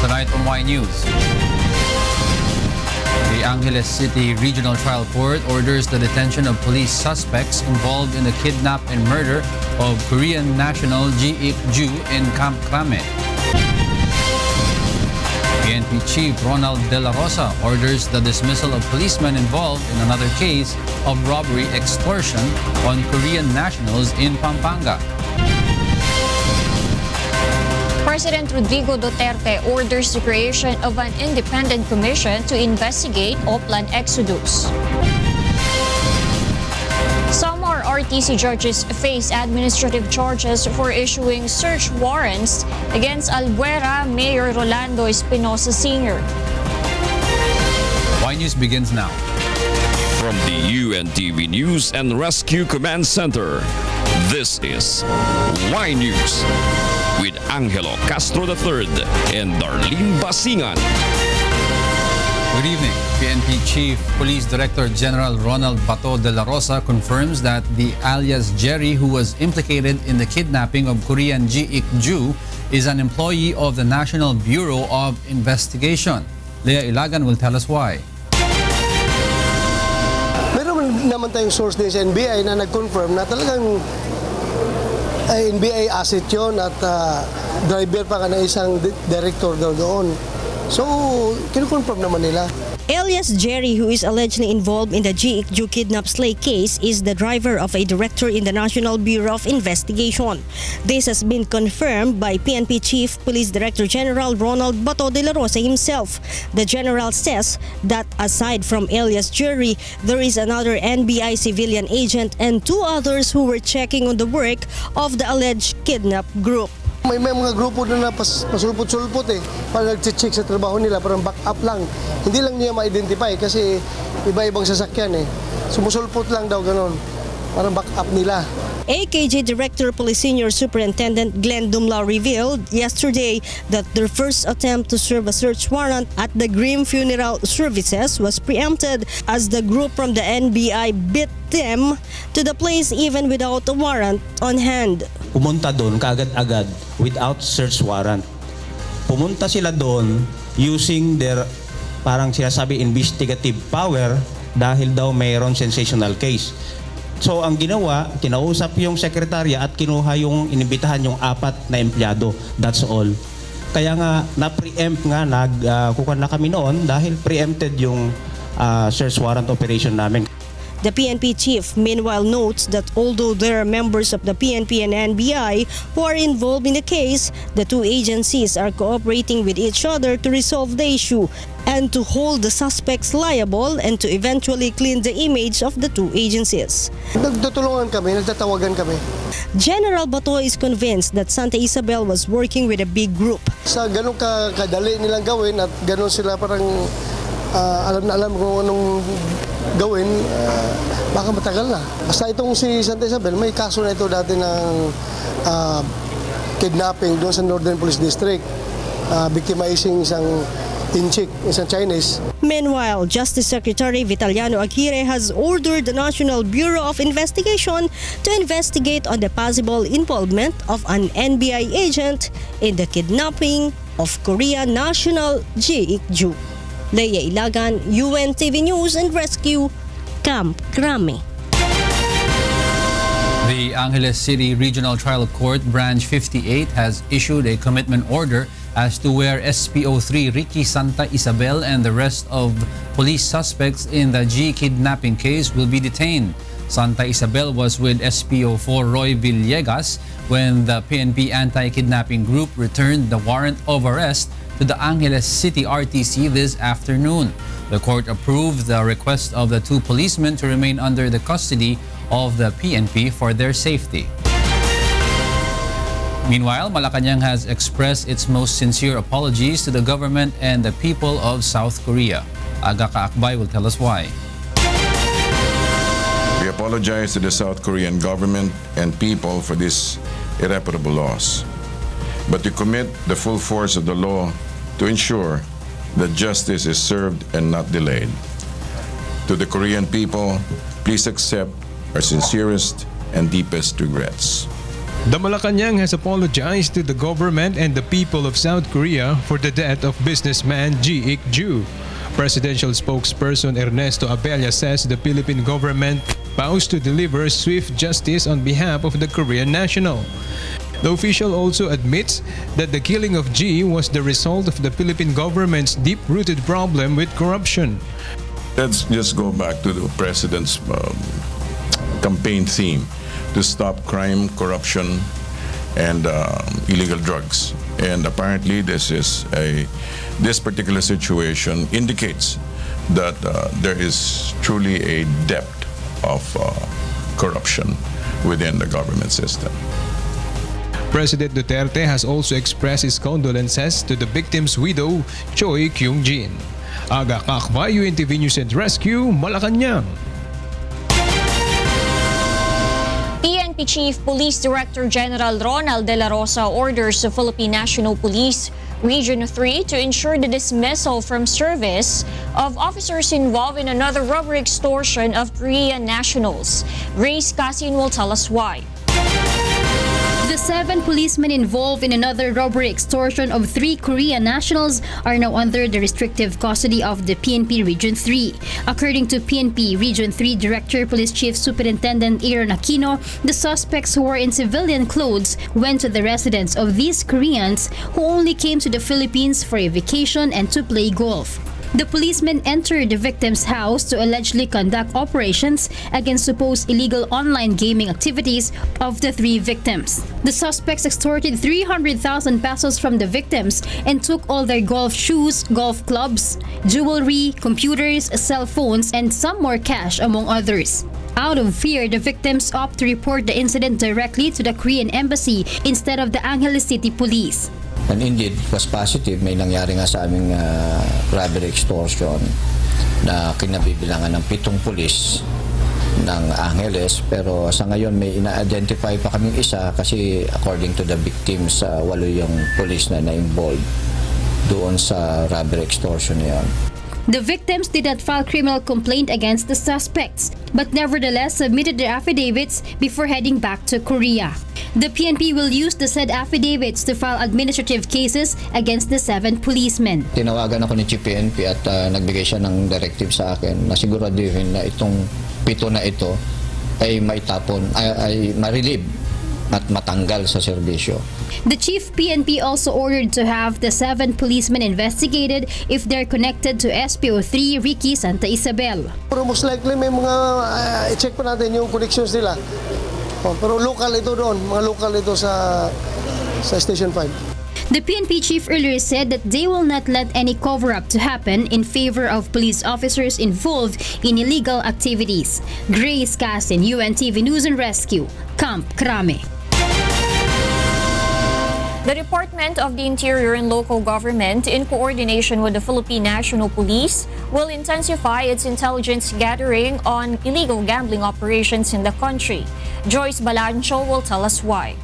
Tonight on Why News. The Angeles City Regional Trial Court orders the detention of police suspects involved in the kidnap and murder of Korean national Jee Ick Joo in Camp Crame. PNP Chief Ronald De La Rosa orders the dismissal of policemen involved in another case of robbery extortion on Korean nationals in Pampanga. President Rodrigo Duterte orders the creation of an independent commission to investigate Oplan exodus. Samar RTC judges face administrative charges for issuing search warrants against Albuera Mayor Rolando Espinosa Sr. Why News begins now. From the UNTV News and Rescue Command Center, this is Why News with Angelo Castro III and Darlene Basingan. Good evening. PNP Chief Police Director General Ronald Bato de la Rosa confirms that the alias Jerry who was implicated in the kidnapping of Korean Jee Ick Joo is an employee of the National Bureau of Investigation. Leah Ilagan will tell us why. Meron naman tayong source din sa NBI na nag-confirm na talagang ay NBI asset yon at ah, driver pa ka ng isang di- director daw doon. So, kinukonfirm naman nila. Alias Jerry, who is allegedly involved in the Jee Ick Joo kidnap slay case, is the driver of a director in the National Bureau of Investigation. This has been confirmed by PNP Chief Police Director General Ronald Bato de la Rosa himself. The general says that aside from alias Jerry, there is another NBI civilian agent and two others who were checking on the work of the alleged kidnap group. May, may mga grupo na na pas, pasulpot-sulpot eh. Para nag-check sa trabaho nila, parang back up lang. Hindi lang niya ma-identify kasi iba-ibang sasakyan eh. Sumusulpot lang daw ganon. Parang back up nila. AKJ Director Police Senior Superintendent Glenn Dumla revealed yesterday that their first attempt to serve a search warrant at the Grimm Funeral Services was preempted as the group from the NBI beat them to the place even without a warrant on hand. pumunta doon kaagad-agad without search warrant. Pumunta sila doon using their parang sinasabi investigative power dahil daw mayroon sensational case. So ang ginawa, kinausap yung sekretarya at kinuha yung inibitahan yung apat na empleyado. That's all. Kaya nga na-preempt nga nag uh, na kami noon dahil preempted yung ah, search warrant operation namin. The PNP chief meanwhile notes that although there are members of the PNP and NBI who are involved in the case, the two agencies are cooperating with each other to resolve the issue and to hold the suspects liable and to eventually clean the image of the two agencies. Nagtutulungan kami, nagtatawagan kami. General Bato is convinced that Santa Isabel was working with a big group. Sa ganun ka kadali nilang gawin at ganun sila parang ah, alam na alam kung anong gawin, ah, baka matagal na. Basta itong si Santa Isabel, may kaso na ito dati ng ah, kidnapping doon sa Northern Police District. Ah, victimizing isang inchik, isang Chinese. Meanwhile, Justice Secretary Vitaliano Aguirre has ordered the National Bureau of Investigation to investigate on the possible involvement of an NBI agent in the kidnapping of Korean national Jee Ick Joo. Leia Ilagan, UNTV News and Rescue, Camp Crame. The Angeles City Regional Trial Court Branch 58 has issued a commitment order as to where SPO3 Ricky Santa Isabel and the rest of police suspects in the Jee kidnapping case will be detained. Santa Isabel was with SPO4 Roy Villegas when the PNP anti-kidnapping group returned the warrant of arrest to the Angeles City RTC this afternoon. The court approved the request of the two policemen to remain under the custody of the PNP for their safety. Meanwhile, Malacanang has expressed its most sincere apologies to the government and the people of South Korea. Aga Caacbay will tell us why. We apologize to the South Korean government and people for this irreparable loss. But we commit the full force of the law to ensure that justice is served and not delayed. To the Korean people, please accept our sincerest and deepest regrets. The Malacanang has apologized to the government and the people of South Korea for the death of businessman Jee Ick Joo. Presidential spokesperson Ernesto Abella says the Philippine government vows to deliver swift justice on behalf of the Korean national. The official also admits that the killing of Jee was the result of the Philippine government's deep-rooted problem with corruption. Let's just go back to the president's um, campaign theme to stop crime, corruption, and um, illegal drugs. And apparently, this is a this particular situation indicates that uh, there is truly a depth of uh, corruption within the government system. President Duterte has also expressed his condolences to the victim's widow, Choi Kyung-jin. Aga Caacbay, UNTV News and Rescue, Malacanang. PNP Chief Police Director General Ronald De La Rosa orders the Philippine National Police Region 3 to ensure the dismissal from service of officers involved in another robbery extortion of Korean nationals. Grace Casin will tell us why. The seven policemen involved in another robbery extortion of three Korean nationals are now under the restrictive custody of the PNP Region 3. According to PNP Region 3 Director Police Chief Superintendent Aaron Aquino, the suspects who were in civilian clothes went to the residence of these Koreans who only came to the Philippines for a vacation and to play golf. The policemen entered the victim's house to allegedly conduct operations against supposed illegal online gaming activities of the three victims. The suspects extorted 300,000 pesos from the victims and took all their golf shoes, golf clubs, jewelry, computers, cell phones, and some more cash, among others. Out of fear, the victims opt to report the incident directly to the Korean embassy instead of the Angeles City Police. And indeed, was positive. May nangyari nga sa aming uh, robbery extortion na kinabibilangan ng pitong pulis ng Angeles pero sa ngayon may ina-identify pa kaming isa kasi according to the victims uh, walo yung police na na-involved doon sa robbery extortion na yun. The victims did not file criminal complaint against the suspects, but nevertheless submitted their affidavits before heading back to Korea. The PNP will use the said affidavits to file administrative cases against the seven policemen. Tinawagan ako ni Chief PNP at uh, nagbigay siya ng directive sa akin na siguraduhin na itong pito na ito ay maitapon, ay, ay ma-relieve at matanggal sa serbisyo. The chief PNP also ordered to have the seven policemen investigated if they're connected to SPO3 Ricky Santa Isabel. Pero most likely may mga, uh, i-check pa natin yung connections nila. Oh, pero local ito doon, mga local ito sa, sa Station 5. The PNP chief earlier said that they will not let any cover-up to happen in favor of police officers involved in illegal activities. Grace Casin, UNTV News and Rescue, Camp Krame. The Department of the Interior and Local Government, in coordination with the Philippine National Police, will intensify its intelligence gathering on illegal gambling operations in the country. Joyce Balancho will tell us why.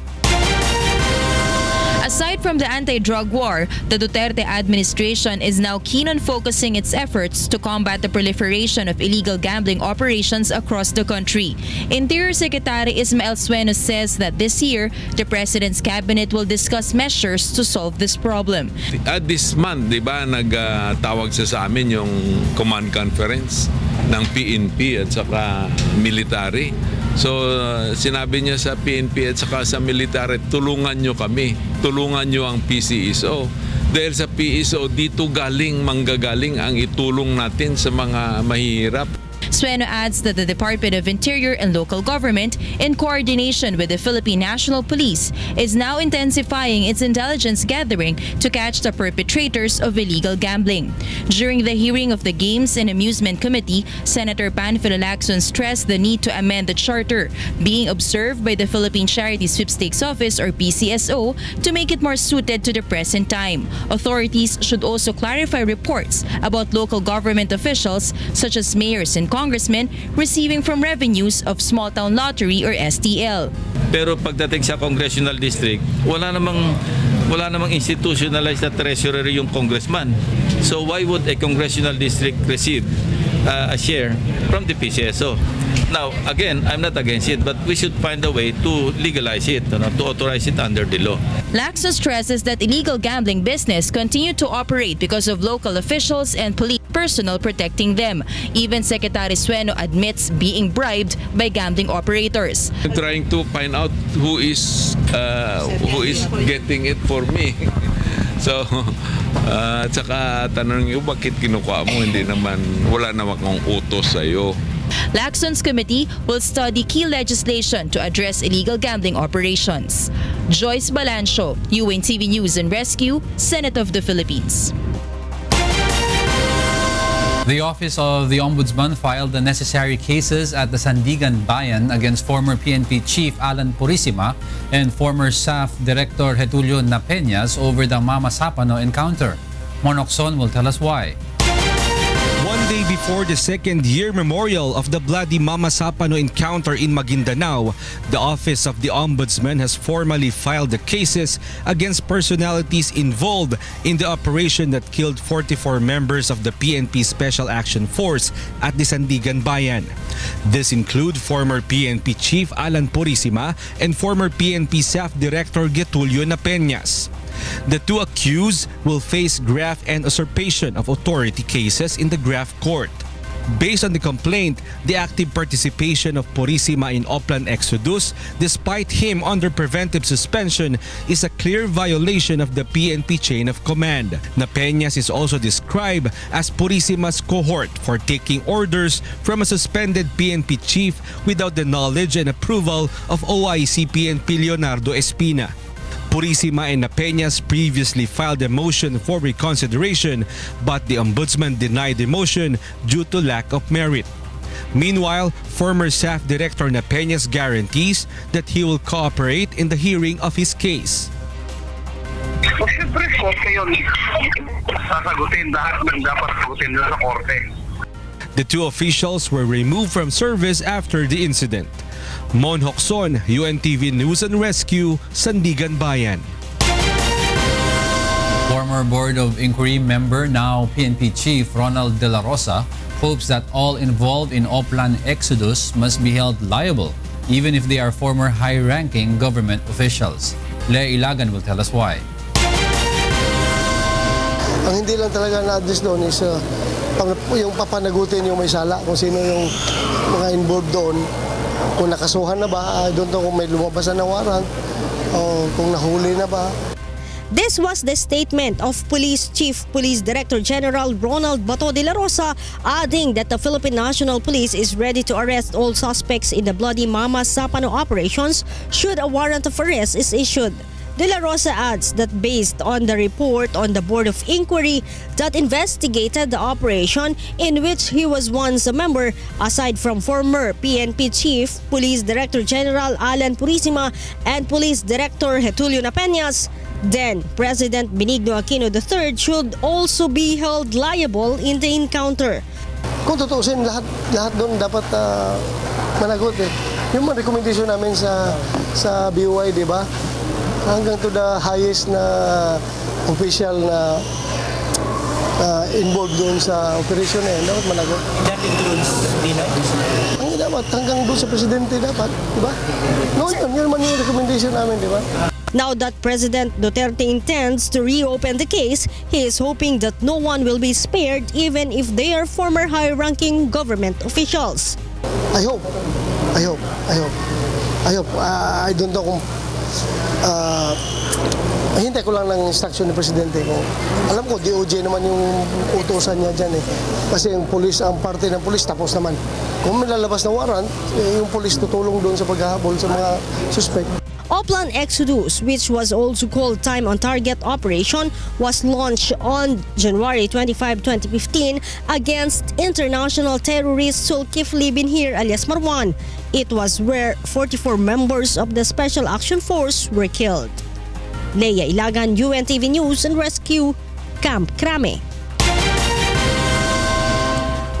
Aside from the anti-drug war, the Duterte administration is now keen on focusing its efforts to combat the proliferation of illegal gambling operations across the country. Interior Secretary Ismael Sueno says that this year, the President's cabinet will discuss measures to solve this problem. At this month, di ba, nagtawag uh, sa amin yung command conference ng PNP at saka military. So uh, sinabi niya sa PNP at saka sa military, tulungan nyo kami, tulungan nyo ang PCSO. Dahil sa PSO, dito galing, manggagaling ang itulong natin sa mga mahihirap. Sueno adds that the Department of Interior and Local Government, in coordination with the Philippine National Police, is now intensifying its intelligence gathering to catch the perpetrators of illegal gambling. During the hearing of the Games and Amusement Committee, Senator Panfilo Lacson stressed the need to amend the charter being observed by the Philippine Charity Sweepstakes Office or PCSO to make it more suited to the present time. Authorities should also clarify reports about local government officials such as mayors and congressmen receiving from revenues of small town lottery or STL. Pero pagdating sa congressional district, wala namang wala namang institutionalized na treasurer yung congressman. So why would a congressional district receive uh, a share from the PCSO? Now, again, I'm not against it, but we should find a way to legalize it, you know, to authorize it under the law. Lacson stresses that illegal gambling business continue to operate because of local officials and police personnel protecting them. Even Secretary Sueno admits being bribed by gambling operators. I'm trying to find out who is uh, who is getting it for me. So, uh, tsaka tanong nyo, bakit kinukuha mo? Hindi naman, wala naman akong utos sa'yo. Laxon's committee will study key legislation to address illegal gambling operations. Joyce Balancho, UNTV News and Rescue, Senate of the Philippines. The Office of the Ombudsman filed the necessary cases at the Sandigan Bayan against former PNP Chief Alan Purisima and former SAF Director Getulio Napeñas over the Mama Sapano encounter. Monokson will tell us why. Day before the second year memorial of the bloody Mamasapano encounter in Maguindanao, the Office of the Ombudsman has formally filed the cases against personalities involved in the operation that killed 44 members of the PNP Special Action Force at the Sandiganbayan. This include former PNP Chief Alan Purisima and former PNP SAF Director Getulio Napeñas. The two accused will face graft and usurpation of authority cases in the graft court. Based on the complaint, the active participation of Purisima in Oplan Exodus, despite him under preventive suspension, is a clear violation of the PNP chain of command. Napeñas is also described as Purisima's cohort for taking orders from a suspended PNP chief without the knowledge and approval of OIC PNP Leonardo Espina. Purisima and Napeñas previously filed a motion for reconsideration but the ombudsman denied the motion due to lack of merit. Meanwhile, former SAF Director Napeñas guarantees that he will cooperate in the hearing of his case. So, siyempre, korte yun. Sasagutin lahat ng dapat sagutin nila sa korte. The two officials were removed from service after the incident. Mon Hokson, UNTV News and Rescue, Sandigan Bayan. Former Board of Inquiry member, now PNP Chief Ronald De La Rosa, hopes that all involved in Oplan Exodus must be held liable, even if they are former high-ranking government officials. Lea Ilagan will tell us why. Ang hindi lang talaga na-address doon is uh, yung papanagutin yung may sala, kung sino yung mga involved doon. Kung nakasuhan na ba, I don't kung may lumabas na warrant, o kung nahuli na ba. This was the statement of Police Chief Police Director General Ronald Bato de la Rosa, adding that the Philippine National Police is ready to arrest all suspects in the Bloody Mama Sapano operations should a warrant of arrest is issued. De La Rosa adds that based on the report on the Board of Inquiry that investigated the operation in which he was once a member, aside from former PNP Chief, Police Director General Alan Purisima, and Police Director Getulio Napeñas, then President Benigno Aquino III should also be held liable in the encounter. Kung tutuusin, lahat, lahat doon dapat ah, managot eh. Yung recommendation namin sa sa BOI, di ba? Hanggang to the highest na official na ah, involved doon sa operation na yun, dapat managot. That includes Ang dapat, hanggang doon sa presidente dapat, di ba? No, yun, yun man yung recommendation namin, di ba? Now that President Duterte intends to reopen the case, he is hoping that no one will be spared even if they are former high-ranking government officials. I hope. I hope. I hope. I hope. Ah, I don't know kung... ah, hintay ko lang ng instruction ni Presidente ko. Alam ko, DOJ naman yung utosan niya dyan eh. Kasi yung pulis, ang parte ng pulis tapos naman. Kung may lalabas na warrant, eh, yung pulis tutulong doon sa paghahabol sa mga suspect. Oplan Exodus, which was also called Time on Target Operation, was launched on January 25, 2015 against international terrorist Zulkifli bin Hir alias Marwan. It was where 44 members of the Special Action Force were killed. Leia Ilagan, UNTV News and Rescue, Camp Crame.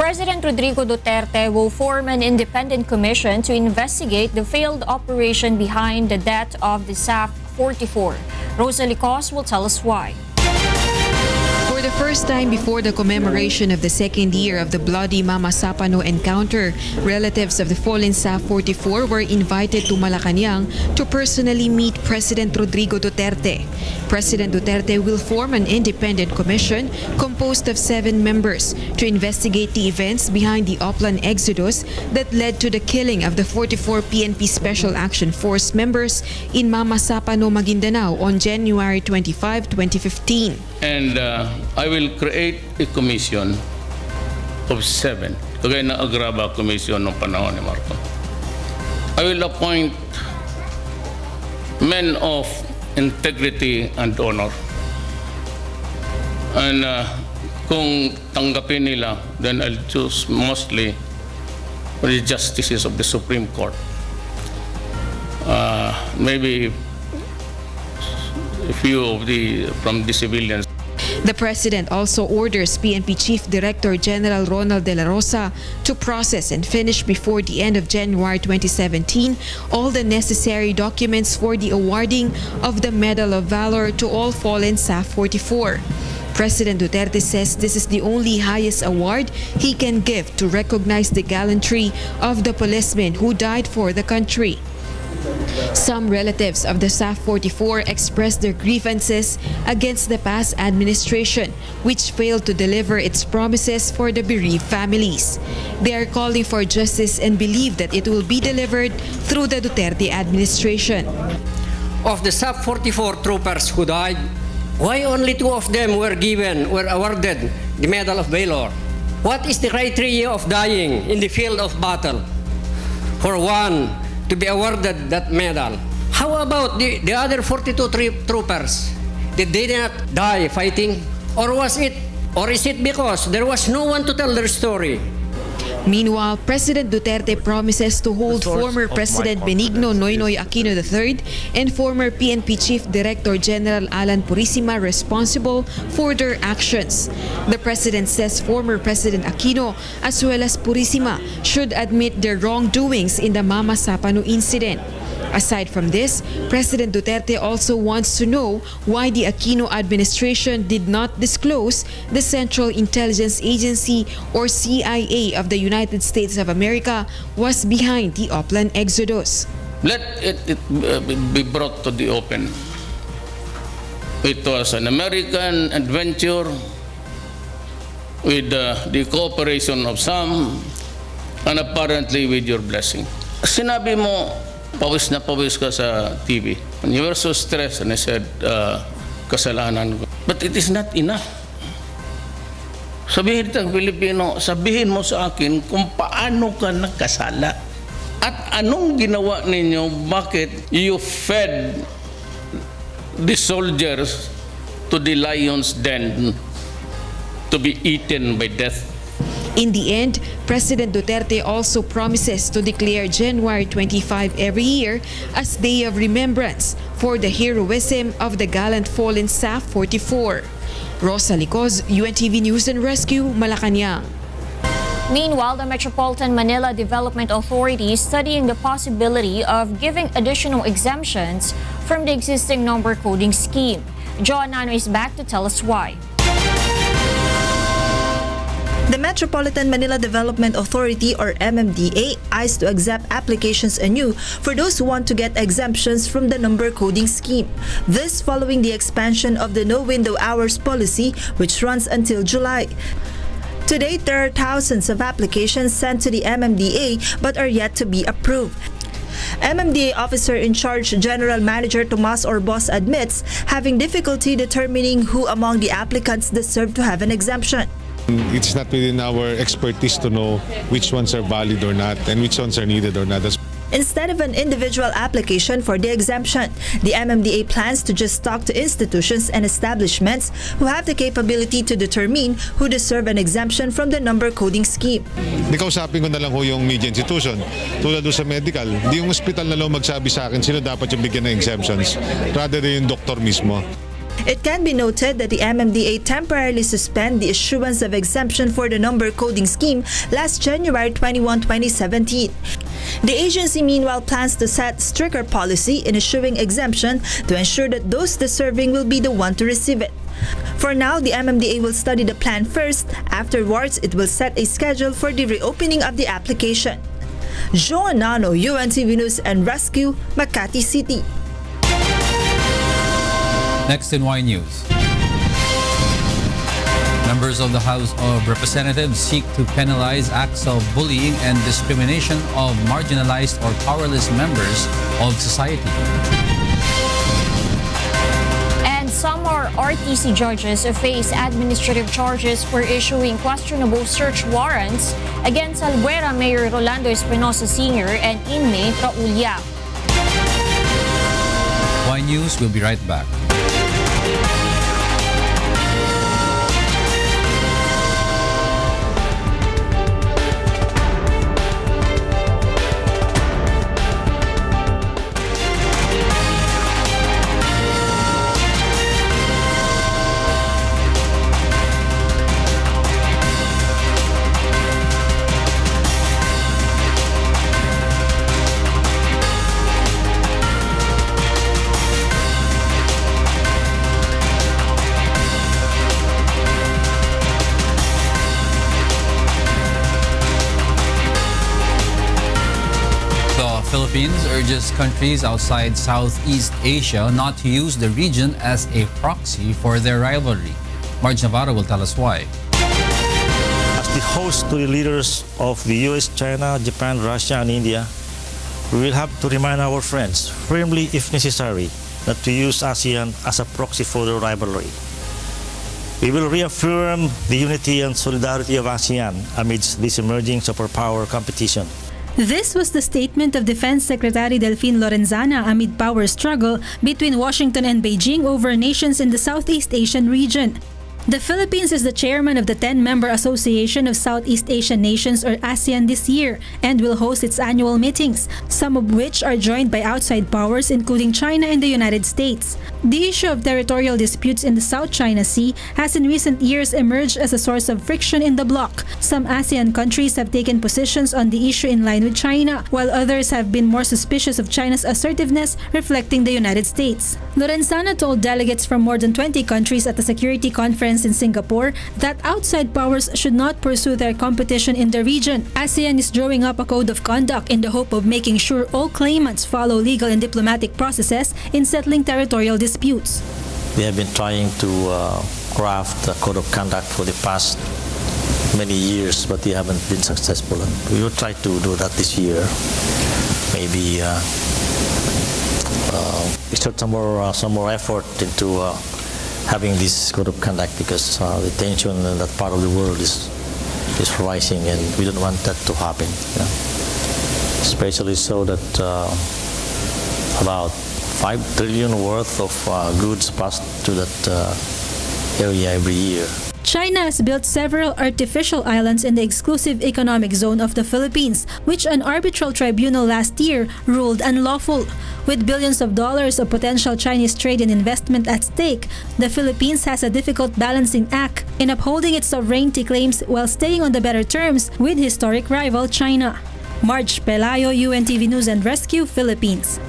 President Rodrigo Duterte will form an independent commission to investigate the failed operation behind the death of the SAF 44. Rosalie Coz will tell us why. The first time before the commemoration of the second year of the bloody Mamasapano encounter, relatives of the fallen SAF 44 were invited to Malacanang to personally meet President Rodrigo Duterte. President Duterte will form an independent commission composed of seven members to investigate the events behind the Oplan exodus that led to the killing of the 44 PNP Special Action Force members in Mamasapano, Maguindanao on January 25, 2015. And uh, I will create a commission of seven. Kagaya na Agraba Commission noong panahon ni Marco. I will appoint men of integrity and honor. And uh, kung tanggapin nila, then I'll choose mostly the justices of the Supreme Court. Uh, maybe a few of the from the civilians. The President also orders PNP Chief Director General Ronald De La Rosa to process and finish before the end of January 2017 all the necessary documents for the awarding of the Medal of Valor to all fallen SAF 44. President Duterte says this is the only highest award he can give to recognize the gallantry of the policemen who died for the country. Some relatives of the SAF 44 expressed their grievances against the past administration, which failed to deliver its promises for the bereaved families. They are calling for justice and believe that it will be delivered through the Duterte administration. Of the SAF 44 troopers who died, why only two of them were given, were awarded the Medal of Valor? What is the criteria of dying in the field of battle? For one, to be awarded that medal. How about the, the other 42 troopers? Did they not die fighting? Or was it, or is it because there was no one to tell their story? Meanwhile, President Duterte promises to hold former President Benigno Noynoy Aquino III and former PNP Chief Director General Alan Purisima responsible for their actions. The President says former President Aquino as well as Purisima should admit their wrongdoings in the Mama Sapano incident. Aside from this, President Duterte also wants to know why the Aquino administration did not disclose the Central Intelligence Agency or CIA of the United States of America was behind the Oplan exodus. Let it, it uh, be brought to the open. It was an American adventure with uh, the cooperation of some and apparently with your blessing. Sinabi mo, pawis na pawis ka sa TV. And you were so stressed and I said, uh, kasalanan ko. But it is not enough. Sabihin ng Pilipino, sabihin mo sa akin kung paano ka nagkasala. At anong ginawa ninyo, bakit you fed the soldiers to the lion's den to be eaten by death In the end, President Duterte also promises to declare January 25 every year as Day of Remembrance for the heroism of the gallant fallen SAF 44. Rosalie Coz, UNTV News and Rescue, Malacanang. Meanwhile, the Metropolitan Manila Development Authority is studying the possibility of giving additional exemptions from the existing number coding scheme. Nano is back to tell us why. The Metropolitan Manila Development Authority or MMDA eyes to accept applications anew for those who want to get exemptions from the number coding scheme. This following the expansion of the no window hours policy which runs until July. To date, there are thousands of applications sent to the MMDA but are yet to be approved. MMDA officer in charge General Manager Tomas Orbos admits having difficulty determining who among the applicants deserve to have an exemption. It's not within our expertise to know which ones are valid or not and which ones are needed or not. That's Instead of an individual application for the exemption, the MMDA plans to just talk to institutions and establishments who have the capability to determine who deserve an exemption from the number coding scheme. Di kausapin ko na lang ho yung media institution. Tulad doon sa medical, di yung hospital na lang magsabi sa akin sino dapat yung bigyan ng exemptions. Rather than yung doktor mismo. It can be noted that the MMDA temporarily suspended the issuance of exemption for the number coding scheme last January 21, 2017. The agency meanwhile plans to set stricter policy in issuing exemption to ensure that those deserving will be the one to receive it. For now, the MMDA will study the plan first. Afterwards, it will set a schedule for the reopening of the application. Joan Nano, UNTV News and Rescue, Makati City. Next in Why News. Members of the House of Representatives seek to penalize acts of bullying and discrimination of marginalized or powerless members of society. And Samar RTC judges face administrative charges for issuing questionable search warrants against Albuera Mayor Rolando Espinosa Sr. and inmate Raul Yap. Why News will be right back. Countries outside Southeast Asia not to use the region as a proxy for their rivalry. Marge Navarro will tell us why. As the host to the leaders of the US, China, Japan, Russia, and India, we will have to remind our friends, firmly if necessary, not to use ASEAN as a proxy for their rivalry. We will reaffirm the unity and solidarity of ASEAN amidst this emerging superpower competition. This was the statement of Defense Secretary Delfin Lorenzana amid power struggle between Washington and Beijing over nations in the Southeast Asian region. The Philippines is the chairman of the 10-member Association of Southeast Asian Nations or ASEAN this year and will host its annual meetings, some of which are joined by outside powers including China and the United States. The issue of territorial disputes in the South China Sea has in recent years emerged as a source of friction in the bloc. Some ASEAN countries have taken positions on the issue in line with China, while others have been more suspicious of China's assertiveness, reflecting the United States. Lorenzana told delegates from more than 20 countries at the Security Conference in Singapore that outside powers should not pursue their competition in the region. ASEAN is drawing up a code of conduct in the hope of making sure all claimants follow legal and diplomatic processes in settling territorial disputes. We have been trying to uh, craft a code of conduct for the past many years, but we haven't been successful. And we will try to do that this year. Maybe uh, uh, exert some more uh, some more effort into uh, having this code of conduct because uh, the tension in that part of the world is is rising, and we don't want that to happen. you know. Especially so that uh, about five trillion worth of uh, goods pass to that uh, area every year. China has built several artificial islands in the exclusive economic zone of the Philippines, which an arbitral tribunal last year ruled unlawful. With billions of dollars of potential Chinese trade and investment at stake, the Philippines has a difficult balancing act in upholding its sovereignty claims while staying on the better terms with historic rival China. Marge Pelayo, UNTV News and Rescue, Philippines.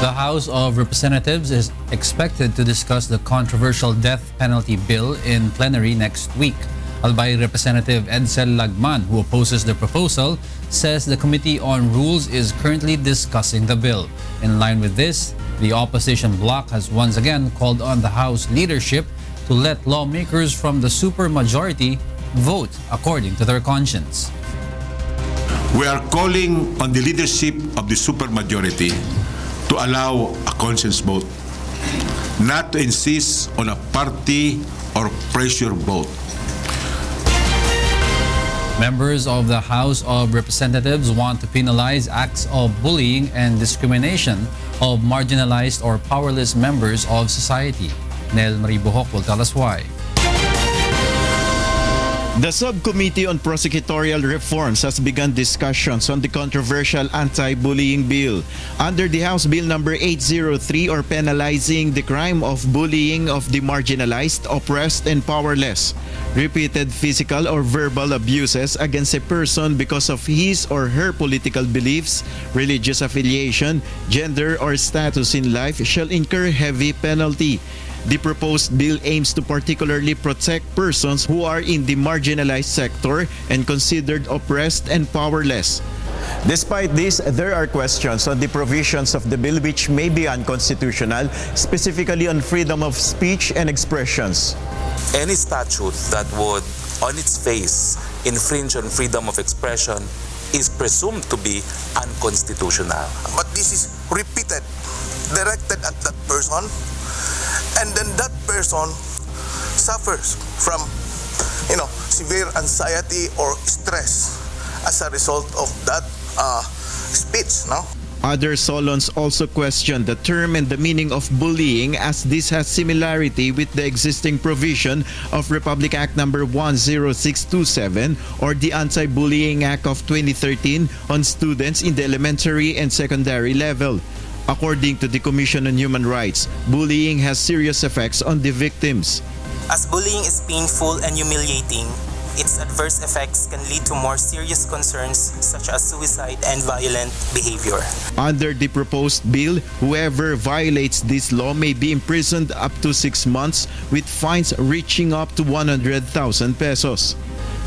The House of Representatives is expected to discuss the controversial death penalty bill in plenary next week. Albay Representative Edsel Lagman, who opposes the proposal, says the Committee on Rules is currently discussing the bill. In line with this, the opposition bloc has once again called on the House leadership to let lawmakers from the supermajority vote according to their conscience. We are calling on the leadership of the supermajority to allow a conscience vote, not to insist on a party or pressure vote. Members of the House of Representatives want to penalize acts of bullying and discrimination of marginalized or powerless members of society. Nel Maribojoc will tell us why. The Subcommittee on Prosecutorial Reforms has begun discussions on the controversial anti-bullying bill. Under the House Bill number 803 or penalizing the crime of bullying of the marginalized, oppressed, and powerless. Repeated physical or verbal abuses against a person because of his or her political beliefs, religious affiliation, gender, or status in life shall incur heavy penalty. The proposed bill aims to particularly protect persons who are in the marginalized sector and considered oppressed and powerless. Despite this, there are questions on the provisions of the bill which may be unconstitutional, specifically on freedom of speech and expressions. Any statute that would, on its face, infringe on freedom of expression is presumed to be unconstitutional. But this is repeated, directed at that person, and then that person suffers from, you know, severe anxiety or stress as a result of that uh, speech, no? Other Solons also questioned the term and the meaning of bullying as this has similarity with the existing provision of Republic Act number 10627 or the Anti-Bullying Act of 2013 on students in the elementary and secondary level. According to the Commission on Human Rights, bullying has serious effects on the victims. As bullying is painful and humiliating, its adverse effects can lead to more serious concerns such as suicide and violent behavior. Under the proposed bill, whoever violates this law may be imprisoned up to six months with fines reaching up to 100,000 pesos.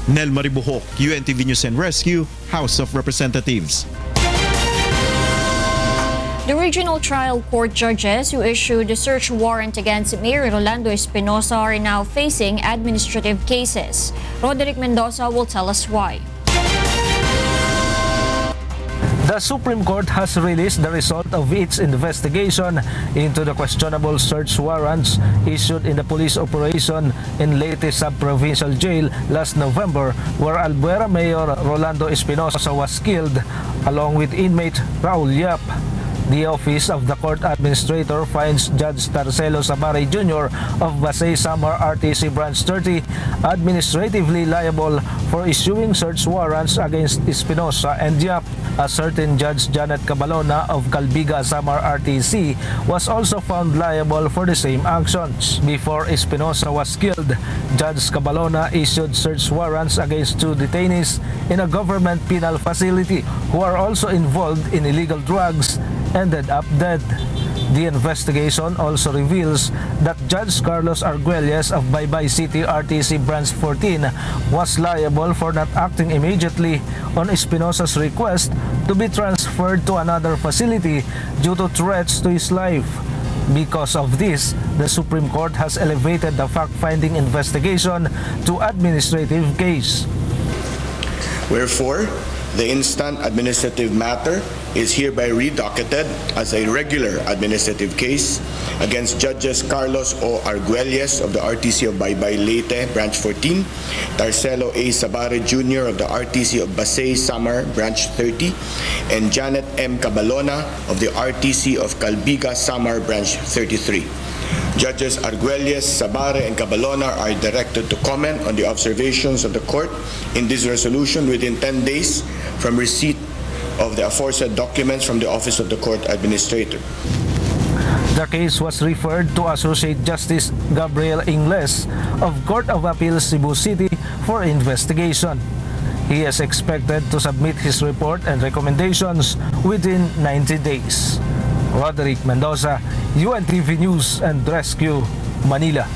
Nel Maribojoc, UNTV News and Rescue, House of Representatives. The regional trial court judges who issued a search warrant against Mayor Rolando Espinosa are now facing administrative cases. Roderick Mendoza will tell us why. The Supreme Court has released the result of its investigation into the questionable search warrants issued in the police operation in Leyte Sub-Provincial Jail last November where Albuera Mayor Rolando Espinosa was killed along with inmate Raul Yap. The Office of the Court Administrator finds Judge Tarcelo Sabare Jr. of Basay Samar RTC Branch 30 administratively liable for issuing search warrants against Espinosa and Yap. A certain Judge Janet Cabalona of Calbiga Samar RTC was also found liable for the same actions. Before Espinosa was killed, Judge Cabalona issued search warrants against two detainees in a government penal facility who are also involved in illegal drugs ended up dead. The investigation also reveals that Judge Carlos Arguelles of Baybay City RTC Branch 14 was liable for not acting immediately on Espinosa's request to be transferred to another facility due to threats to his life. Because of this, the Supreme Court has elevated the fact-finding investigation to administrative case. Wherefore, the instant administrative matter is hereby redocketed as a regular administrative case against Judges Carlos O. Arguelles of the RTC of Baybay Leyte, Branch 14, Tarcelo A. Sabarre Jr. of the RTC of Basey Samar, Branch 30, and Janet M. Cabalona of the RTC of Calbiga Samar, Branch 33. Judges Arguelles, Sabarre, and Cabalona are directed to comment on the observations of the court in this resolution within 10 days from receipt of the aforesaid documents from the Office of the Court Administrator. The case was referred to Associate Justice Gabriel Ingles of Court of Appeals Cebu City for investigation. He is expected to submit his report and recommendations within 90 days. Roderick Mendoza, UNTV News and Rescue, Manila.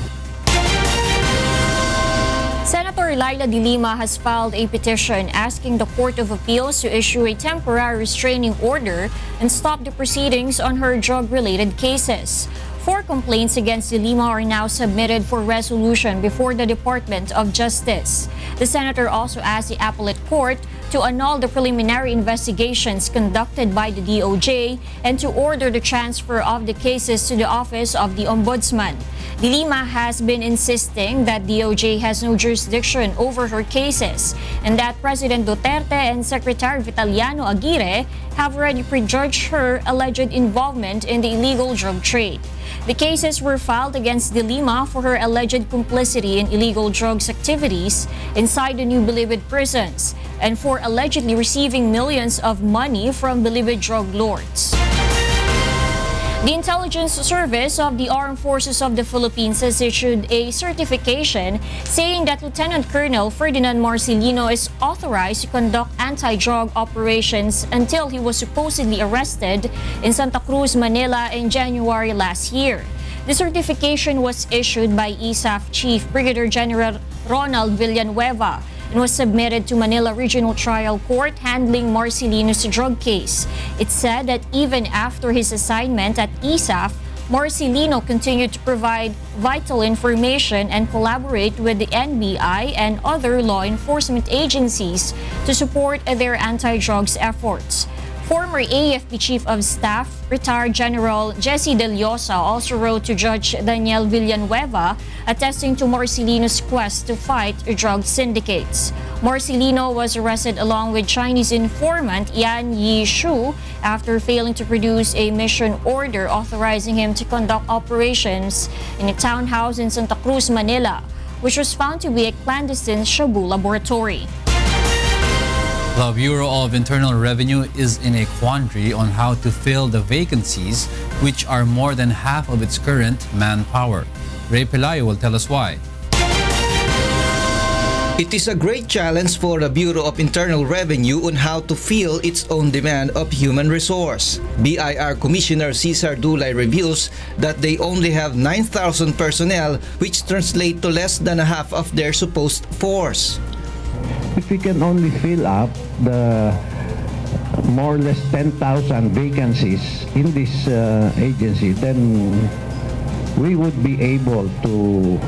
Senator Leila de Lima has filed a petition asking the Court of Appeals to issue a temporary restraining order and stop the proceedings on her drug-related cases. Four complaints against de Lima are now submitted for resolution before the Department of Justice. The senator also asked the appellate court to annul the preliminary investigations conducted by the DOJ and to order the transfer of the cases to the Office of the Ombudsman. De Lima has been insisting that DOJ has no jurisdiction over her cases and that President Duterte and Secretary Vitaliano Aguirre have already prejudged her alleged involvement in the illegal drug trade. The cases were filed against De Lima for her alleged complicity in illegal drugs activities inside the new Bilibid prisons and for allegedly receiving millions of money from believed drug lords. The Intelligence Service of the Armed Forces of the Philippines has issued a certification saying that Lieutenant Colonel Ferdinand Marcelino is authorized to conduct anti-drug operations until he was supposedly arrested in Santa Cruz, Manila in January last year. The certification was issued by ISAF Chief Brigadier General Ronald Villanueva and was submitted to Manila Regional Trial Court handling Marcelino's drug case. It said that even after his assignment at ISAF, Marcelino continued to provide vital information and collaborate with the NBI and other law enforcement agencies to support their anti-drugs efforts. Former AFP Chief of Staff, retired General Jessie Dellosa also wrote to Judge Daniel Villanueva attesting to Marcelino's quest to fight drug syndicates. Marcelino was arrested along with Chinese informant Yan Yi Shu after failing to produce a mission order authorizing him to conduct operations in a townhouse in Santa Cruz, Manila, which was found to be a clandestine Shabu laboratory. The Bureau of Internal Revenue is in a quandary on how to fill the vacancies, which are more than half of its current manpower. Ray Pelayo will tell us why. It is a great challenge for the Bureau of Internal Revenue on how to fill its own demand of human resource. BIR Commissioner Cesar Dulay reveals that they only have 9,000 personnel which translate to less than a half of their supposed force. If we can only fill up the more or less 10,000 vacancies in this uh, agency, then we would be able to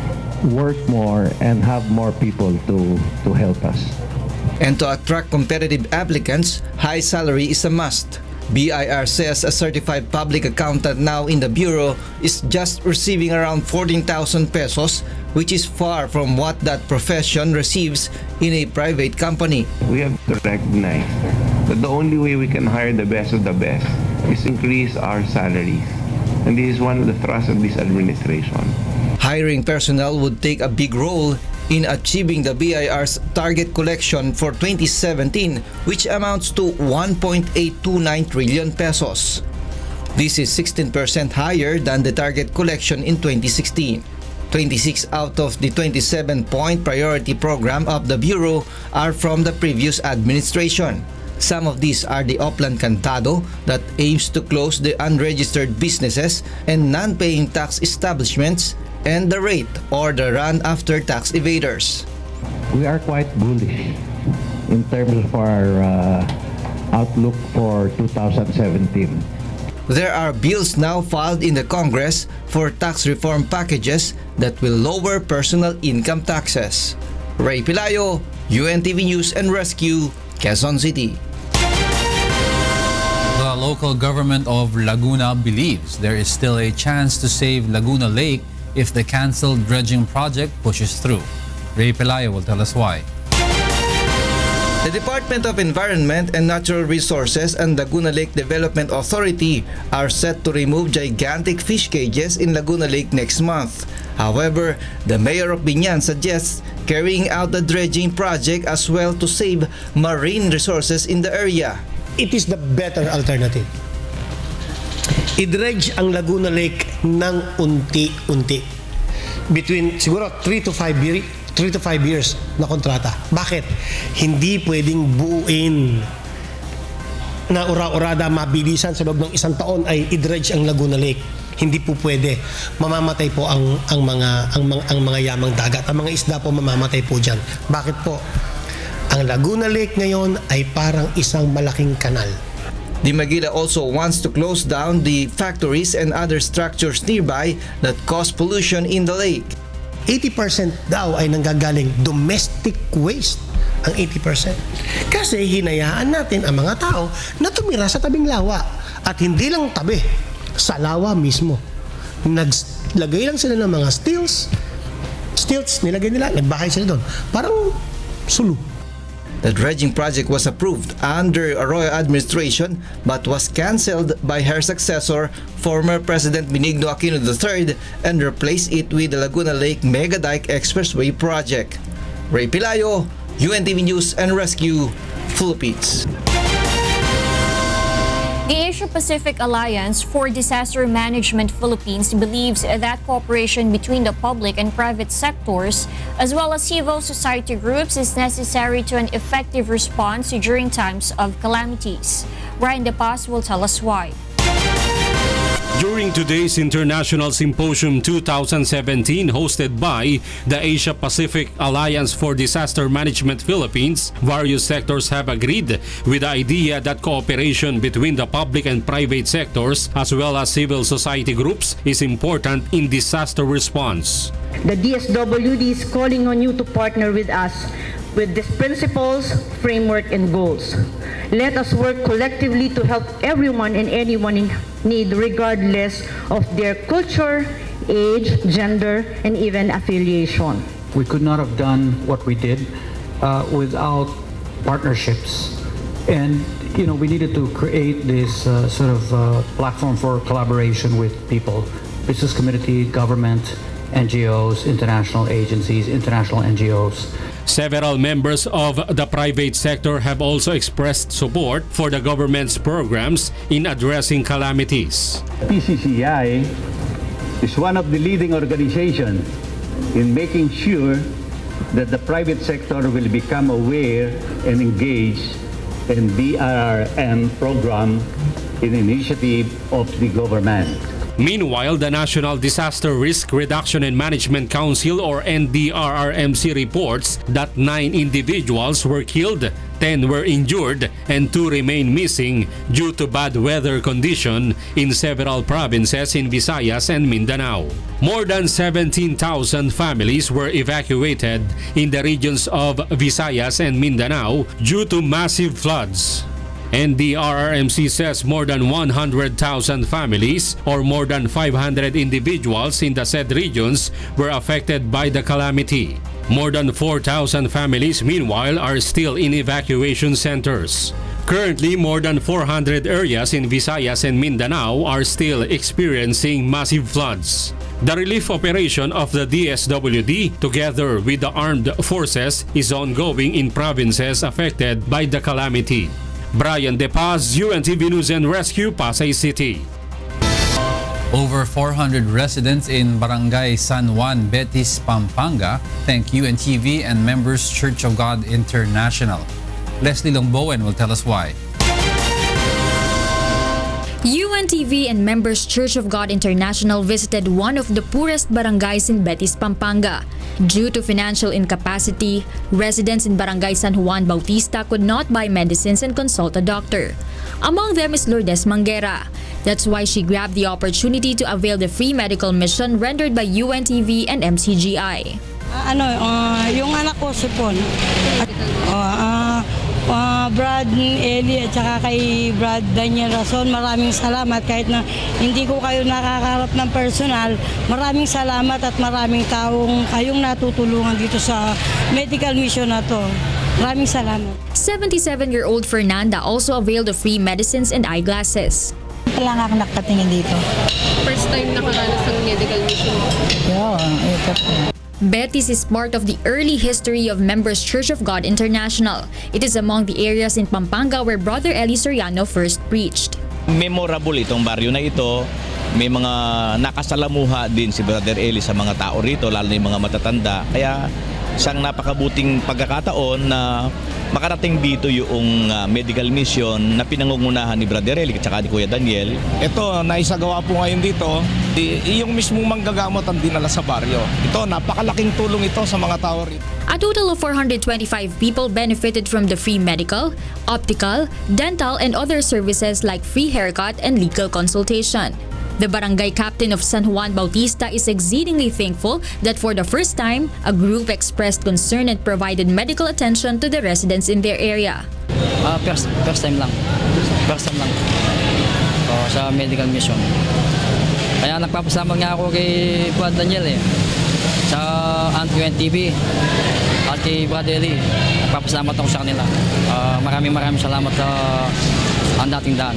work more and have more people to, to help us. And to attract competitive applicants, high salary is a must. BIR says a certified public accountant now in the Bureau is just receiving around 14,000 pesos, which is far from what that profession receives in a private company. We have to recognize that the only way we can hire the best of the best is increase our salaries. And this is one of the thrusts of this administration. Hiring personnel would take a big role in achieving the BIR's target collection for 2017 which amounts to 1.829 trillion pesos. This is 16% higher than the target collection in 2016. 26 out of the 27-point priority program of the Bureau are from the previous administration. Some of these are the Oplan Kandado that aims to close the unregistered businesses and non-paying tax establishments and the rate or the run after tax evaders. We are quite bullish in terms of our uh, outlook for 2017. There are bills now filed in the Congress for tax reform packages that will lower personal income taxes. Ray Pelayo, UNTV News and Rescue, Quezon City. The local government of Laguna believes there is still a chance to save Laguna Lake if the cancelled dredging project pushes through. Ray Pelayo will tell us why. The Department of Environment and Natural Resources and Laguna Lake Development Authority are set to remove gigantic fish cages in Laguna Lake next month. However, the mayor of Binyan suggests carrying out the dredging project as well to save marine resources in the area. It is the better alternative. I-dredge ang Laguna Lake ng unti-unti. Between siguro 3 to 5 years, 3 to 5 years na kontrata. Bakit? Hindi pwedeng buuin na ura-urada mabilisan sa loob ng isang taon ay i-dredge ang Laguna Lake. Hindi po pwede. Mamamatay po ang ang mga ang mga, ang mga yamang dagat. Ang mga isda po mamamatay po diyan. Bakit po? Ang Laguna Lake ngayon ay parang isang malaking kanal. The Magila also wants to close down the factories and other structures nearby that cause pollution in the lake. 80% daw ay nanggagaling domestic waste ang 80%. Kasi hinayaan natin ang mga tao na tumira sa tabing lawa. At hindi lang tabi, sa lawa mismo. Naglagay lang sila ng mga stills, stilts, nilagay nila, nagbahay sila doon. Parang sulu. The dredging project was approved under Arroyo administration but was cancelled by her successor, former President Benigno Aquino III, and replaced it with the Laguna Lake Mega Dike Expressway project. Ray Pilayo, UNTV News and Rescue, Philippines. The Asia-Pacific Alliance for Disaster Management Philippines believes that cooperation between the public and private sectors, as well as civil society groups, is necessary to an effective response during times of calamities. Brian De Paz will tell us why. During today's International Symposium 2017 hosted by the Asia Pacific Alliance for Disaster Management Philippines, various sectors have agreed with the idea that cooperation between the public and private sectors as well as civil society groups is important in disaster response. The DSWD is calling on you to partner with us with these principles, framework, and goals. Let us work collectively to help everyone and anyone in need regardless of their culture, age, gender, and even affiliation. We could not have done what we did uh, without partnerships. And, you know, we needed to create this uh, sort of uh, platform for collaboration with people, business community, government, NGOs, international agencies, international NGOs. Several members of the private sector have also expressed support for the government's programs in addressing calamities. PCCI is one of the leading organizations in making sure that the private sector will become aware and engaged in the DRRM program in initiative of the government. Meanwhile, the National Disaster Risk Reduction and Management Council or NDRRMC reports that nine individuals were killed, 10 were injured, and 2 remain missing due to bad weather condition in several provinces in Visayas and Mindanao. More than 17,000 families were evacuated in the regions of Visayas and Mindanao due to massive floods. And the RRMC says more than 100,000 families or more than 500 individuals in the said regions were affected by the calamity. More than 4,000 families meanwhile are still in evacuation centers. Currently, more than 400 areas in Visayas and Mindanao are still experiencing massive floods. The relief operation of the DSWD together with the armed forces is ongoing in provinces affected by the calamity. Brian De Paz, UNTV News and Rescue, Pasay City. Over 400 residents in Barangay San Juan, Betis, Pampanga thank UNTV and members Church of God International. Leslie Longbowen will tell us why. UNTV and members Church of God International visited one of the poorest barangays in Betis, Pampanga. Due to financial incapacity, residents in Barangay San Juan Bautista could not buy medicines and consult a doctor. Among them is Lourdes Manguera. That's why she grabbed the opportunity to avail the free medical mission rendered by UNTV and MCGI. ano, uh, yung anak ko si Pon. At, uh, uh, Brad Eli at saka kay Brad Daniel Rason, maraming salamat kahit na hindi ko kayo nakakarap ng personal. Maraming salamat at maraming taong kayong natutulungan dito sa medical mission na to. Maraming salamat. 77-year-old Fernanda also availed of free medicines and eyeglasses. Lang ako nakatingin dito. First time nakaranas ng medical mission. Yeah, ito po. Betis is part of the early history of Members Church of God International. It is among the areas in Pampanga where Brother Eli Soriano first preached. Memorable itong baryo na ito. May mga nakasalamuha din si Brother Eli sa mga tao rito, lalo na yung mga matatanda. Kaya isang napakabuting pagkakataon na makarating dito yung uh, medical mission na pinangungunahan ni Brother Eli at saka ni Kuya Daniel. Ito, naisagawa po ngayon dito, yung mismong manggagamot ang dinala sa baryo. Ito, napakalaking tulong ito sa mga tao rito. A total of 425 people benefited from the free medical, optical, dental, and other services like free haircut and legal consultation. The barangay captain of San Juan Bautista is exceedingly thankful that for the first time, a group expressed concern and provided medical attention to the residents in their area. Uh, first, first time lang. First time lang. Uh, sa medical mission. Kaya nagpapasama nga ako kay Brad Daniel eh. Sa Ant TV at kay Brad Eli. Nagpapasalamat ako sa kanila. Uh, maraming maraming salamat sa ang dating daan.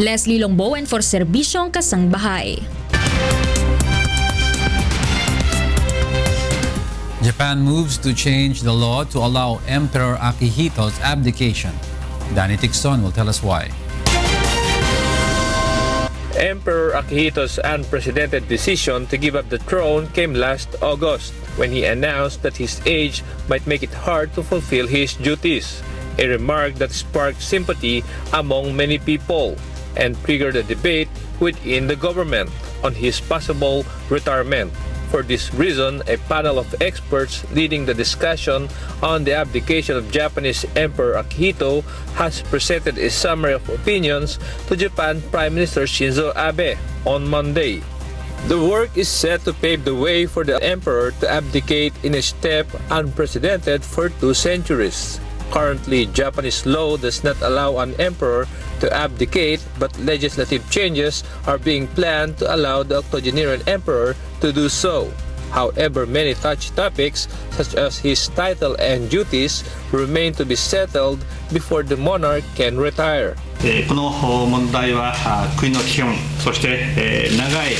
Leslie Longbowen for Serbisyong Kasangbahay. Japan moves to change the law to allow Emperor Akihito's abdication. Danny Tixon will tell us why. Emperor Akihito's unprecedented decision to give up the throne came last August when he announced that his age might make it hard to fulfill his duties, a remark that sparked sympathy among many people and triggered a debate within the government on his possible retirement. For this reason, a panel of experts leading the discussion on the abdication of Japanese Emperor Akihito has presented a summary of opinions to Japan Prime Minister Shinzo Abe on Monday. The work is set to pave the way for the emperor to abdicate in a step unprecedented for two centuries. Currently, Japanese law does not allow an emperor to abdicate, but legislative changes are being planned to allow the octogenarian emperor to do so. However, many touchy topics, such as his title and duties, remain to be settled before the monarch can retire. この問題は国の基本、そして長い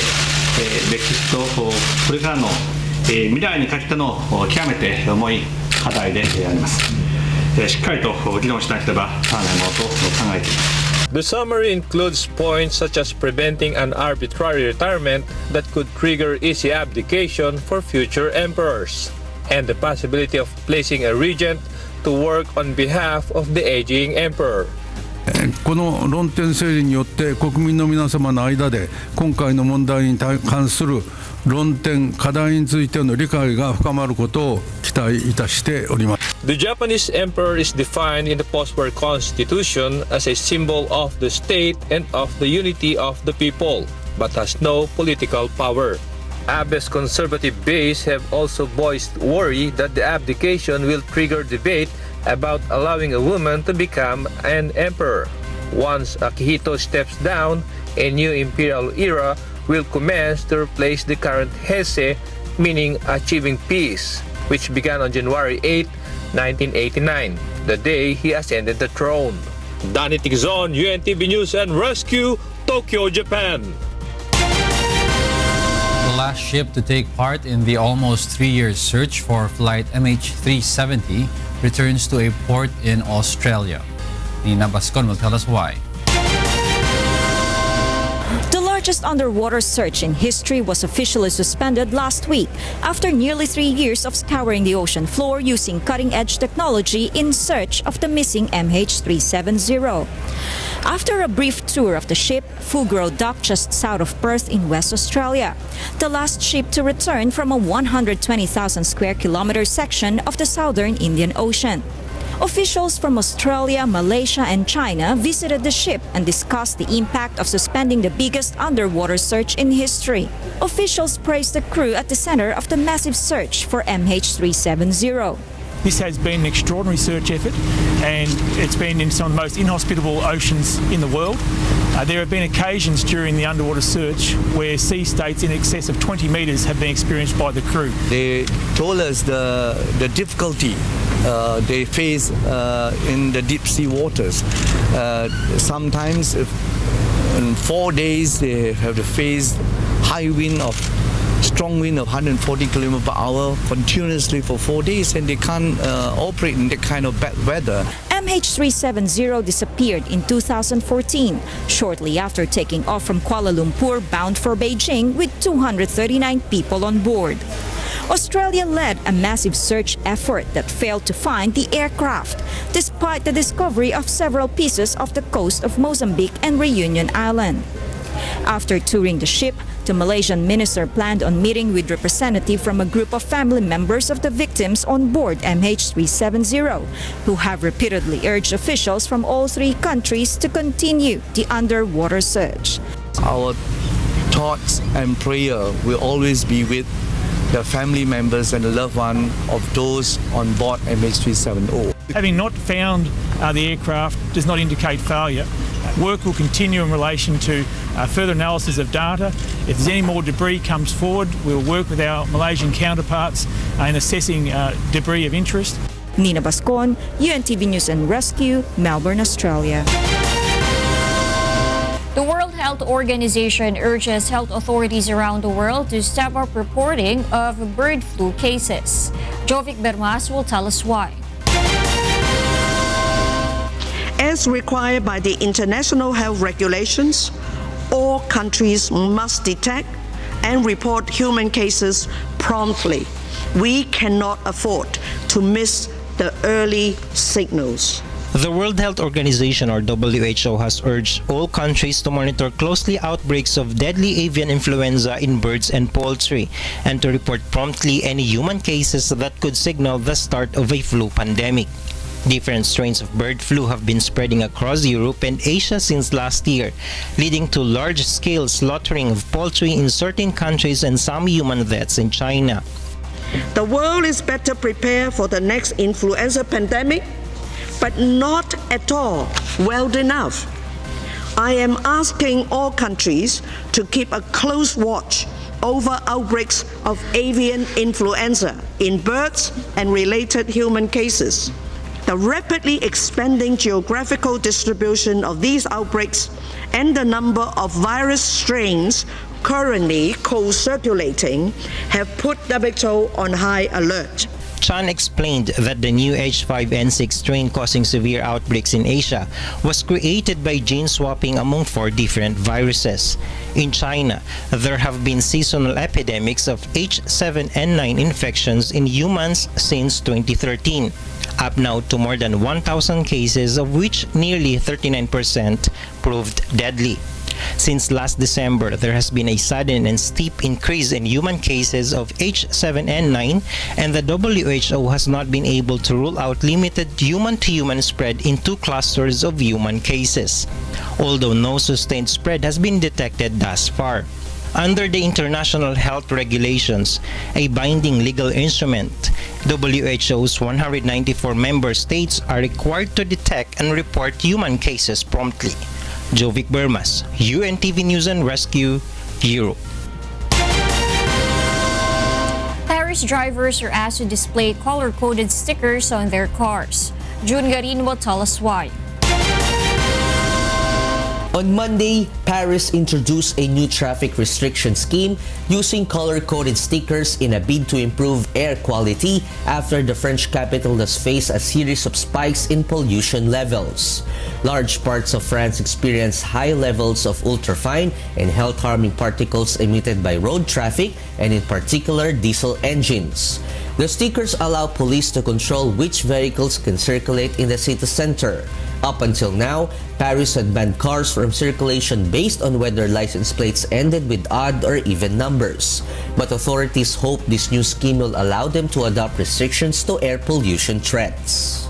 歴史とこれからの未来にかけての極めて重い課題であります。しっかりとお議論しなければならないものと考えています The summary includes points such as preventing an arbitrary retirement that could trigger easy abdication for future emperors, and the possibility of placing a regent to work on behalf of the aging emperor. この論点整理によって国民の皆様の間で今回の問題に関する論点課題についての理解が深まることを期待いたしております The Japanese emperor is defined in the post-war constitution as a symbol of the state and of the unity of the people, but has no political power. Abe's conservative base have also voiced worry that the abdication will trigger debate about allowing a woman to become an emperor. Once Akihito steps down, a new imperial era will commence to replace the current Heisei, meaning achieving peace, which began on January 8, 1989, the day he ascended the throne. Danny Tigzon, UNTV News and Rescue, Tokyo, Japan. The last ship to take part in the almost three-year search for flight MH370 returns to a port in Australia. Nina Bascon will tell us why. Largest underwater search in history was officially suspended last week after nearly three years of scouring the ocean floor using cutting edge technology in search of the missing MH370. After a brief tour of the ship, Fugro docked just south of Perth in West Australia, the last ship to return from a 120,000 square kilometer section of the southern Indian Ocean. Officials from Australia, Malaysia, and China visited the ship and discussed the impact of suspending the biggest underwater search in history. Officials praised the crew at the center of the massive search for MH370. This has been an extraordinary search effort and it's been in some of the most inhospitable oceans in the world. Uh, there have been occasions during the underwater search where sea states in excess of 20 metres have been experienced by the crew. They told us the, the difficulty uh, they face uh, in the deep sea waters. Uh, sometimes, in four days, they have to face high wind of strong wind of 140 km per hour continuously for four days, and they can't uh, operate in that kind of bad weather. MH370 disappeared in 2014, shortly after taking off from Kuala Lumpur bound for Beijing with 239 people on board. Australia led a massive search effort that failed to find the aircraft, despite the discovery of several pieces off the coast of Mozambique and Reunion Island. After touring the ship, the Malaysian minister planned on meeting with representatives from a group of family members of the victims on board MH370, who have repeatedly urged officials from all three countries to continue the underwater search. Our thoughts and prayer will always be with the family members and the loved one of those on board MH370. Having not found uh, the aircraft does not indicate failure. Work will continue in relation to uh, further analysis of data. If there's any more debris comes forward, we'll work with our Malaysian counterparts uh, in assessing uh, debris of interest. Nina Bascon, UNTV News and Rescue, Melbourne, Australia. The World Health Organization urges health authorities around the world to step up reporting of bird flu cases. Jovic Bermas will tell us why. As required by the international health regulations, all countries must detect and report human cases promptly. We cannot afford to miss the early signals. The World Health Organization or WHO has urged all countries to monitor closely outbreaks of deadly avian influenza in birds and poultry and to report promptly any human cases that could signal the start of a flu pandemic. Different strains of bird flu have been spreading across Europe and Asia since last year, leading to large-scale slaughtering of poultry in certain countries and some human deaths in China. The world is better prepared for the next influenza pandemic but not at all well enough. I am asking all countries to keep a close watch over outbreaks of avian influenza in birds and related human cases. The rapidly expanding geographical distribution of these outbreaks and the number of virus strains currently co-circulating have put WHO on high alert. Chan explained that the new H5N6 strain causing severe outbreaks in Asia was created by gene swapping among four different viruses. In China, there have been seasonal epidemics of H7N9 infections in humans since 2013, up now to more than 1,000 cases of which nearly 39% proved deadly. Since last December, there has been a sudden and steep increase in human cases of H7N9 and the WHO has not been able to rule out limited human-to-human -human spread in two clusters of human cases, although no sustained spread has been detected thus far. Under the international health regulations, a binding legal instrument, WHO's 194 member states are required to detect and report human cases promptly. Jovic Bermas, UNTV News and Rescue, Europe. Paris drivers are asked to display color-coded stickers on their cars. June Garin will tell us why. On Monday, Paris introduced a new traffic restriction scheme using color-coded stickers in a bid to improve air quality after the French capital has faced a series of spikes in pollution levels. Large parts of France experience high levels of ultrafine and health-harming particles emitted by road traffic and in particular diesel engines. The stickers allow police to control which vehicles can circulate in the city center. Up until now, Paris had banned cars from circulation based on whether license plates ended with odd or even numbers. But authorities hope this new scheme will allow them to adopt restrictions to air pollution threats.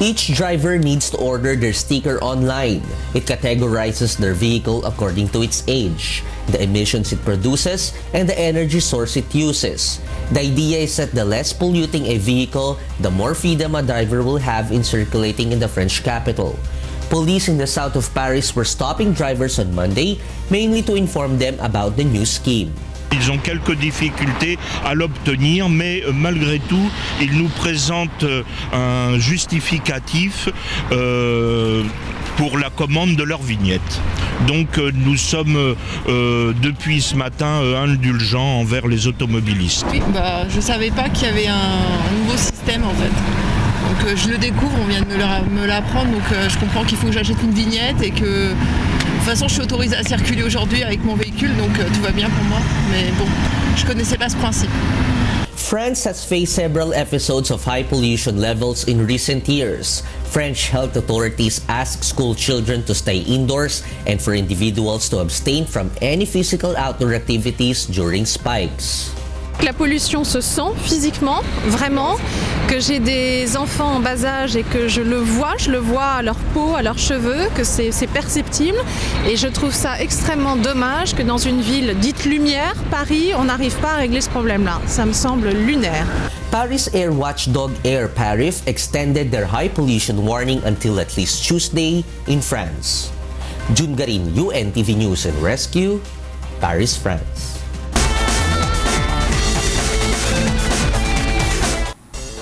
Each driver needs to order their sticker online. It categorizes their vehicle according to its age, the emissions it produces, and the energy source it uses. The idea is that the less polluting a vehicle, the more freedom a driver will have in circulating in the French capital. Police in the south of Paris were stopping drivers on Monday, mainly to inform them about the new scheme. Ils ont quelques difficultés à l'obtenir, mais euh, malgré tout, ils nous présentent euh, un justificatif euh, pour la commande de leur vignette. Donc euh, nous sommes euh, depuis ce matin euh, indulgents envers les automobilistes. Oui, bah, je ne savais pas qu'il y avait un nouveau système en fait. Donc euh, je le découvre, on vient de me l'apprendre, donc euh, je comprends qu'il faut que j'achète une vignette et que de toute façon je suis autorisée à circuler aujourd'hui avec mon véhicule, donc euh, tout va bien pour moi. Mais bon, je connaissais pas ce principe. France has faced several episodes of high pollution levels in recent years. French health authorities ask school children to stay indoors and for individuals to abstain from any physical outdoor activities during spikes. La pollution se sent physiquement, vraiment, que j'ai des enfants en bas âge et que je le vois, je le vois à leur peau, à leurs cheveux, que c'est perceptible. Et je trouve ça extrêmement dommage que dans une ville dite lumière, Paris, on n'arrive pas à régler ce problème-là. Ça me semble lunaire. Paris Air Watchdog Air Paris extended their high pollution warning until at least Tuesday in France. June Garin, UNTV News and Rescue, Paris, France.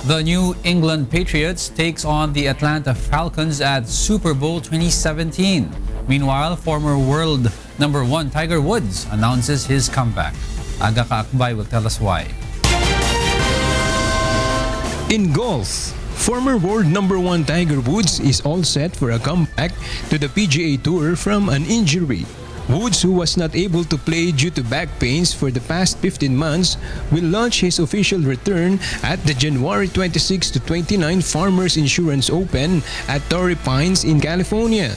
The New England Patriots takes on the Atlanta Falcons at Super Bowl 2017. Meanwhile, former world number one Tiger Woods announces his comeback. Aga Caacbay will tell us why. In golf, former world number one Tiger Woods is all set for a comeback to the PGA Tour from an injury. Woods, who was not able to play due to back pains for the past 15 months, will launch his official return at the January 26 to 29 Farmers Insurance Open at Torrey Pines in California.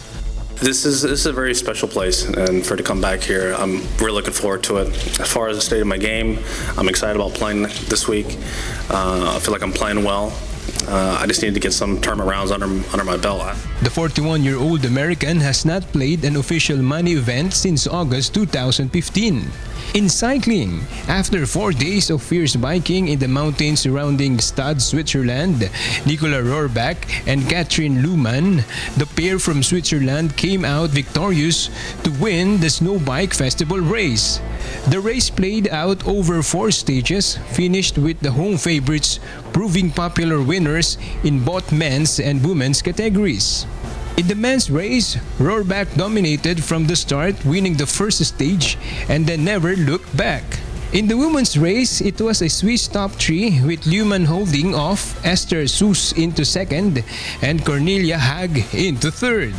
This is this is a very special place, and for to come back here, I'm really looking forward to it. As far as the state of my game, I'm excited about playing this week. Uh, I feel like I'm playing well. Uh, I just need to get some tournament rounds under under my belt. The 41-year-old American has not played an official money event since August 2015. In cycling, after four days of fierce biking in the mountains surrounding Gstaad, Switzerland, Nicola Rohrbach and Katrin Luhmann, the pair from Switzerland came out victorious to win the Snow Bike Festival race. The race played out over four stages, finished with the home favorites proving popular winners in both men's and women's categories. In the men's race, Rohrbach dominated from the start, winning the first stage and then never looked back. In the women's race, it was a Swiss top three with Luhmann holding off Esther Suess into second and Cornelia Hag into third.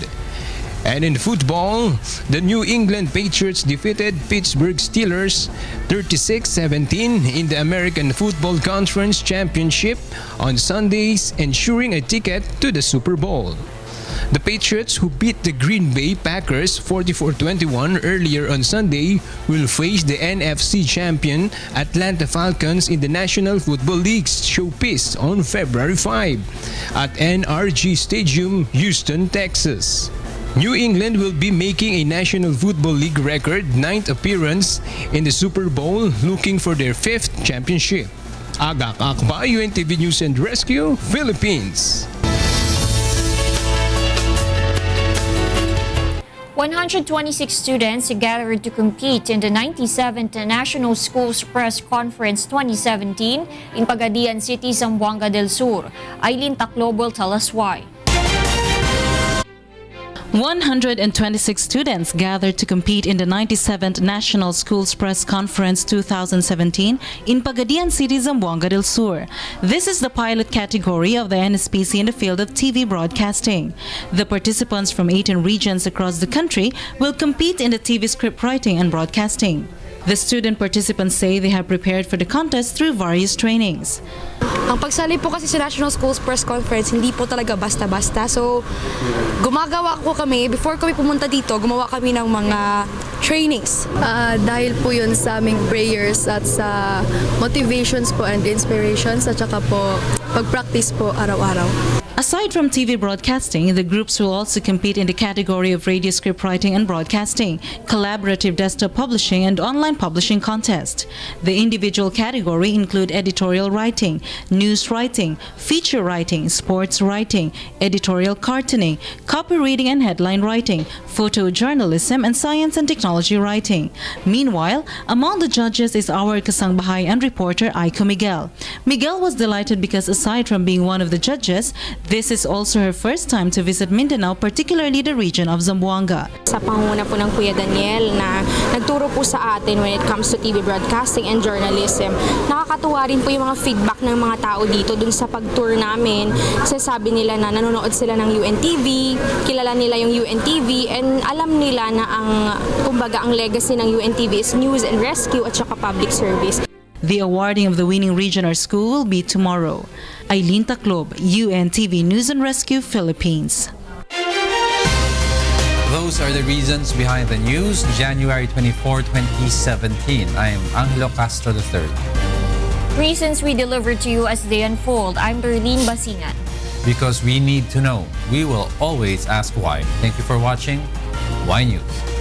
And in football, the New England Patriots defeated Pittsburgh Steelers 36-17 in the American Football Conference Championship on Sundays, ensuring a ticket to the Super Bowl. The Patriots, who beat the Green Bay Packers 44-21 earlier on Sunday, will face the NFC champion Atlanta Falcons in the National Football League's showpiece on February 5 at NRG Stadium, Houston, Texas. New England will be making a National Football League record ninth appearance in the Super Bowl looking for their fifth championship. Aga Caacbay, UNTV News and Rescue, Philippines. 126 students gathered to compete in the 97th National Schools Press Conference 2017 in Pagadian City, Zamboanga del Sur. Eileen Taclob will tell us why. 126 students gathered to compete in the 97th National Schools Press Conference 2017 in Pagadian City, Zamboanga del Sur. This is the pilot category of the NSPC in the field of TV broadcasting. The participants from 18 regions across the country will compete in the TV script writing and broadcasting. The student participants say they have prepared for the contest through various trainings. Ang pagsali po kasi sa National Schools Press Conference, hindi po talaga basta-basta. So, gumagawa ko kami, before kami pumunta dito, gumawa kami ng mga trainings. Uh, dahil po yun sa aming prayers at sa motivations po and inspirations at saka po pag-practice po araw-araw. Aside from TV broadcasting, the groups will also compete in the category of radio script writing and broadcasting, collaborative desktop publishing, and online publishing contest. The individual category include editorial writing, news writing, feature writing, sports writing, editorial cartooning, copy reading and headline writing, photojournalism, and science and technology writing. Meanwhile, among the judges is our kasangbahay and reporter Aiko Miguel. Miguel was delighted because aside from being one of the judges, this is also her first time to visit Mindanao, particularly the region of Zamboanga. Sa panguna po ng Kuya Daniel na nagturo po sa atin when it comes to TV broadcasting and journalism. Nakakatuwa rin po yung mga feedback ng mga tao dito dun sa pag-tour namin. Sasabi nila na nanonood sila ng UNTV, kilala nila yung UNTV, and alam nila na ang, kumbaga, ang legacy ng UNTV is news and rescue at saka public service. The awarding of the winning region or school will be tomorrow. Eileen Taclob, UNTV News and Rescue, Philippines. Those are the reasons behind the news, January 24, 2017. I am Angelo Castro III. Reasons we deliver to you as they unfold. I'm Darlene Basingan. Because we need to know. We will always ask why. Thank you for watching. Why News.